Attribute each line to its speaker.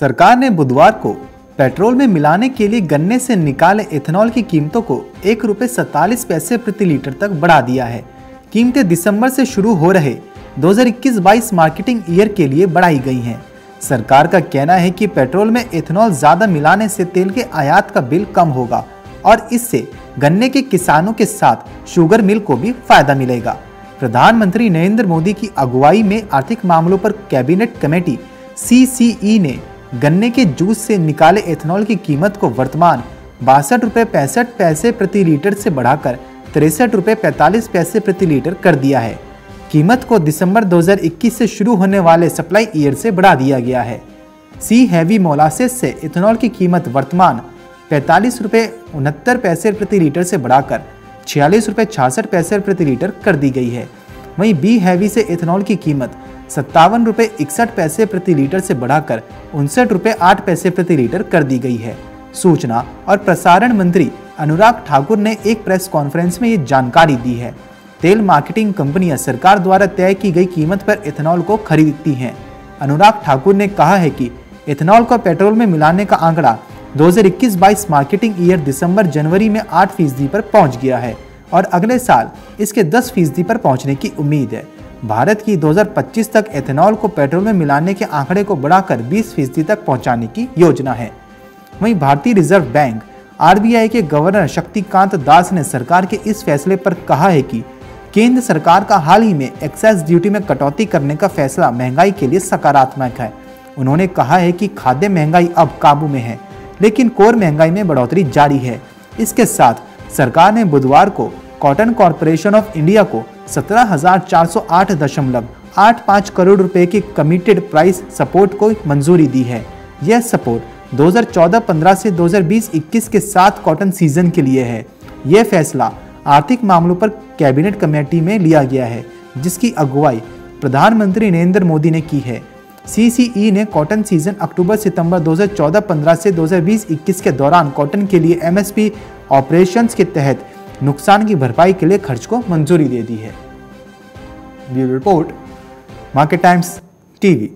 Speaker 1: सरकार ने बुधवार को पेट्रोल में मिलाने के लिए गन्ने से निकाले इथेनॉल की कीमतों को एक रुपये सैतालीस पैसे प्रति लीटर तक बढ़ा दिया है। कीमतें दिसंबर से शुरू हो रहे 2021-22 मार्केटिंग ईयर के लिए बढ़ाई गई हैं। सरकार का कहना है कि पेट्रोल में इथेनॉल ज़्यादा मिलाने से तेल के आयात का बिल कम होगा और इससे गन्ने के किसानों के साथ शुगर मिल को भी फ़ायदा मिलेगा। प्रधानमंत्री नरेंद्र मोदी की अगुवाई में आर्थिक मामलों पर कैबिनेट कमेटी सीसीई ने गन्ने के जूस से निकाले एथेनॉल की कीमत को वर्तमान बासठ रुपये पैंसठ पैसे प्रति लीटर से बढ़ाकर तिरसठ रुपये पैंतालीस पैसे प्रति लीटर कर दिया है। कीमत को दिसंबर 2021 से शुरू होने वाले सप्लाई ईयर से बढ़ा दिया गया है। सी हैवी मोलासिस से इथेनॉल की कीमत वर्तमान पैंतालीस रुपये उनहत्तर पैसे प्रति लीटर से बढ़ाकर छियालीस रुपये छियासठ पैसे प्रति लीटर कर दी गई है। वहीं बी हैवी से इथेनॉल की कीमत सत्तावन रुपये इकसठ पैसे प्रति लीटर से बढ़ाकर उनसठ रुपये आठ पैसे प्रति लीटर कर दी गई है। सूचना और प्रसारण मंत्री अनुराग ठाकुर ने एक प्रेस कॉन्फ्रेंस में ये जानकारी दी है। तेल मार्केटिंग कंपनियाँ सरकार द्वारा तय की गई कीमत पर इथेनॉल को खरीदती हैं। अनुराग ठाकुर ने कहा है कि इथेनॉल को पेट्रोल में मिलाने का आंकड़ा 2021-22 मार्केटिंग ईयर दिसंबर जनवरी में 8 फ़ीसदी पर पहुँच गया है और अगले साल इसके 10 फ़ीसदी पर पहुँचने की उम्मीद है। भारत की 2025 तक एथेनॉल को पेट्रोल में मिलाने के आंकड़े को बढ़ाकर 20 फ़ीसदी तक पहुँचाने की योजना है। वहीं भारतीय रिज़र्व बैंक आरबीआई के गवर्नर शक्तिकांत दास ने सरकार के इस फैसले पर कहा है कि केंद्र सरकार का हाल ही में एक्साइज ड्यूटी में कटौती करने का फैसला महँगाई के लिए सकारात्मक है। उन्होंने कहा है कि खाद्य महँगाई अब काबू में है, लेकिन कोर महँगाई में बढ़ोतरी जारी है। इसके साथ सरकार ने बुधवार को कॉटन कॉरपोरेशन ऑफ़ इंडिया को सत्रह हज़ार चार सौ आठ दशमलव आठ पाँच करोड़ रुपए की कमिटेड प्राइस सपोर्ट को मंजूरी दी है। यह सपोर्ट 2014-15 से 2020-21 के साथ कॉटन सीज़न के लिए है। यह फैसला आर्थिक मामलों पर कैबिनेट कमेटी में लिया गया है, जिसकी अगुवाई प्रधानमंत्री नरेंद्र मोदी ने की है। सीसीई ने कॉटन सीज़न अक्टूबर सितंबर 2014-15 से 2020-21 के दौरान कॉटन के लिए एमएसपी ऑपरेशंस के तहत नुकसान की भरपाई के लिए खर्च को मंजूरी दे दी है। Bureau report, Market Times, TV.